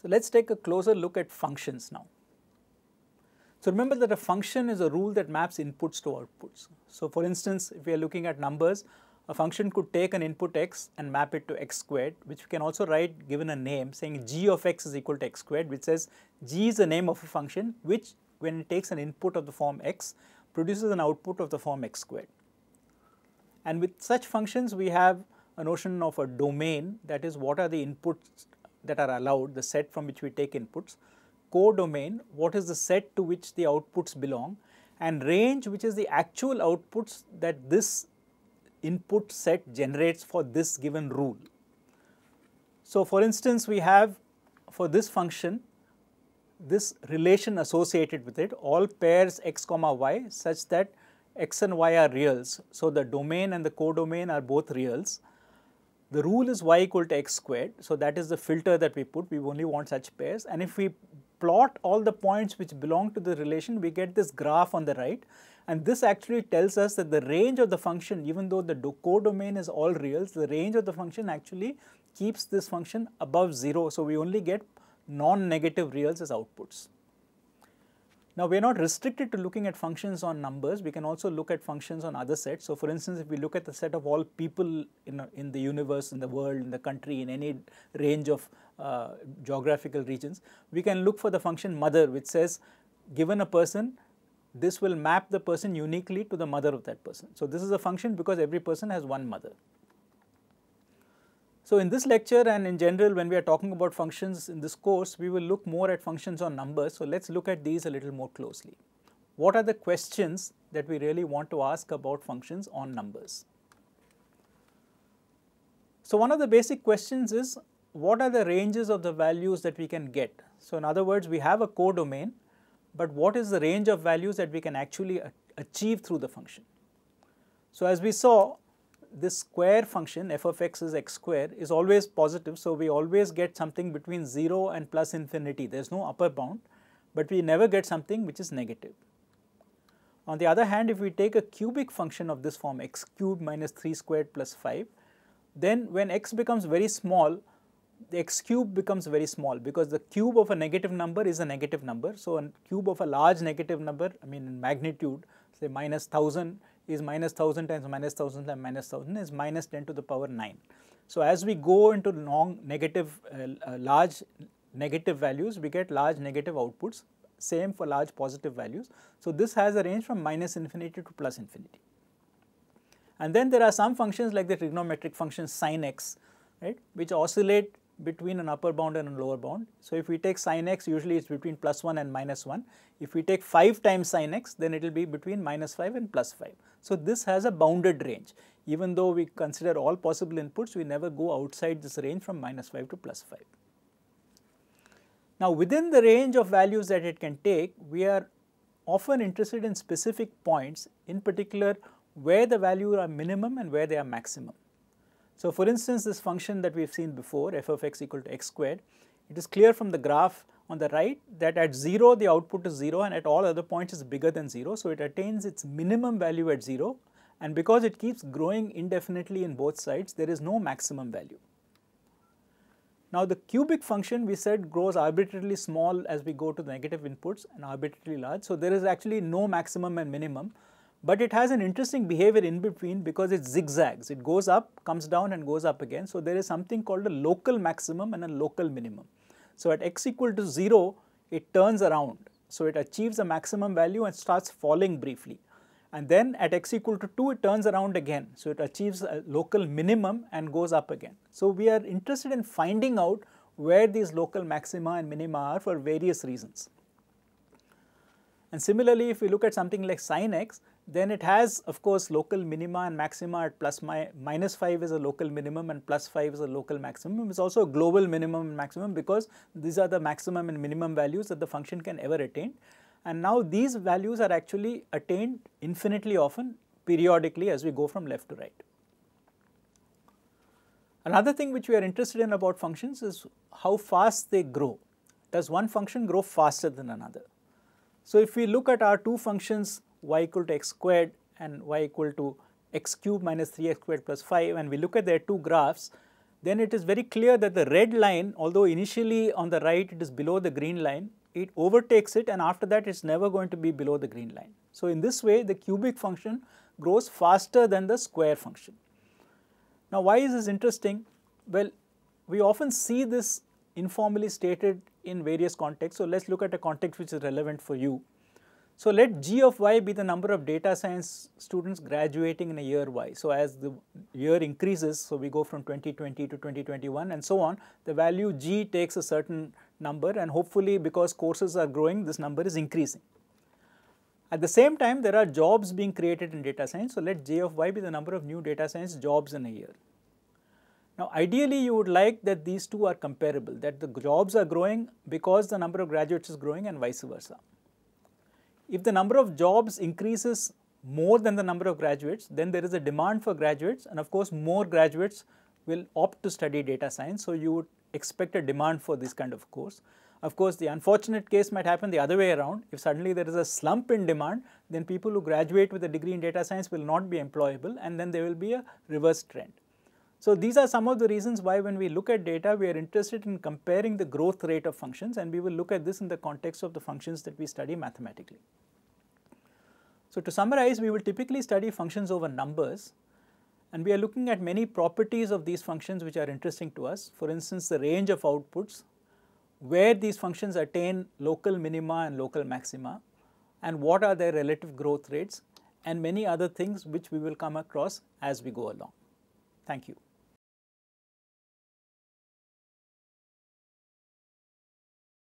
So, let us take a closer look at functions now. So, remember that a function is a rule that maps inputs to outputs. So, for instance, if we are looking at numbers, a function could take an input x and map it to x squared, which we can also write given a name saying g of x is equal to x squared, which says g is the name of a function which when it takes an input of the form x produces an output of the form x squared. And with such functions, we have a notion of a domain that is what are the inputs that are allowed, the set from which we take inputs, codomain, what is the set to which the outputs belong, and range, which is the actual outputs that this input set generates for this given rule. So, for instance, we have for this function this relation associated with it all pairs x comma y such that x and y are reals. So, the domain and the codomain are both reals. The rule is y equal to x squared. So, that is the filter that we put we only want such pairs and if we plot all the points which belong to the relation we get this graph on the right and this actually tells us that the range of the function even though the codomain is all reals the range of the function actually keeps this function above 0. So, we only get non-negative reals as outputs. Now, we are not restricted to looking at functions on numbers, we can also look at functions on other sets. So, for instance, if we look at the set of all people in, in the universe, in the world, in the country, in any range of uh, geographical regions, we can look for the function mother which says given a person, this will map the person uniquely to the mother of that person. So, this is a function because every person has one mother. So, in this lecture and in general when we are talking about functions in this course, we will look more at functions on numbers. So, let us look at these a little more closely. What are the questions that we really want to ask about functions on numbers? So, one of the basic questions is what are the ranges of the values that we can get? So, in other words we have a codomain, but what is the range of values that we can actually achieve through the function? So, as we saw this square function f of x is x square is always positive. So, we always get something between 0 and plus infinity there is no upper bound, but we never get something which is negative. On the other hand if we take a cubic function of this form x cubed minus 3 squared plus 5 then when x becomes very small the x cube becomes very small because the cube of a negative number is a negative number. So, a cube of a large negative number I mean in magnitude say minus 1000 is minus 1000 times minus 1000 times minus 1000 is minus 10 to the power 9. So, as we go into long negative uh, uh, large negative values we get large negative outputs same for large positive values. So, this has a range from minus infinity to plus infinity. And then there are some functions like the trigonometric function sin x right which oscillate between an upper bound and a lower bound. So, if we take sin x usually it is between plus 1 and minus 1. If we take 5 times sin x then it will be between minus 5 and plus 5. So, this has a bounded range even though we consider all possible inputs we never go outside this range from minus 5 to plus 5. Now, within the range of values that it can take we are often interested in specific points in particular where the values are minimum and where they are maximum. So, for instance, this function that we have seen before f of x equal to x squared, it is clear from the graph on the right that at 0 the output is 0 and at all other points is bigger than 0. So, it attains its minimum value at 0 and because it keeps growing indefinitely in both sides there is no maximum value. Now, the cubic function we said grows arbitrarily small as we go to the negative inputs and arbitrarily large. So, there is actually no maximum and minimum but it has an interesting behavior in between because it zigzags, it goes up, comes down and goes up again. So, there is something called a local maximum and a local minimum. So, at x equal to 0, it turns around. So, it achieves a maximum value and starts falling briefly. And then at x equal to 2, it turns around again. So, it achieves a local minimum and goes up again. So, we are interested in finding out where these local maxima and minima are for various reasons. And similarly, if we look at something like sin x, then it has of course local minima and maxima at plus mi minus 5 is a local minimum and plus 5 is a local maximum. It is also a global minimum and maximum because these are the maximum and minimum values that the function can ever attain. And now these values are actually attained infinitely often periodically as we go from left to right. Another thing which we are interested in about functions is how fast they grow. Does one function grow faster than another? So, if we look at our two functions y equal to x squared and y equal to x cube minus 3x squared plus 5 and we look at their two graphs, then it is very clear that the red line, although initially on the right it is below the green line, it overtakes it and after that it's never going to be below the green line. So, in this way the cubic function grows faster than the square function. Now, why is this interesting? Well, we often see this informally stated in various contexts. So, let us look at a context which is relevant for you. So, let g of y be the number of data science students graduating in a year y. So, as the year increases, so we go from 2020 to 2021 and so on, the value g takes a certain number and hopefully because courses are growing, this number is increasing. At the same time, there are jobs being created in data science. So, let j of y be the number of new data science jobs in a year. Now, ideally you would like that these two are comparable, that the jobs are growing because the number of graduates is growing and vice versa. If the number of jobs increases more than the number of graduates, then there is a demand for graduates and of course more graduates will opt to study data science. So, you would expect a demand for this kind of course. Of course, the unfortunate case might happen the other way around. If suddenly there is a slump in demand, then people who graduate with a degree in data science will not be employable and then there will be a reverse trend. So, these are some of the reasons why when we look at data, we are interested in comparing the growth rate of functions and we will look at this in the context of the functions that we study mathematically. So, to summarize, we will typically study functions over numbers and we are looking at many properties of these functions which are interesting to us. For instance, the range of outputs, where these functions attain local minima and local maxima and what are their relative growth rates and many other things which we will come across as we go along. Thank you.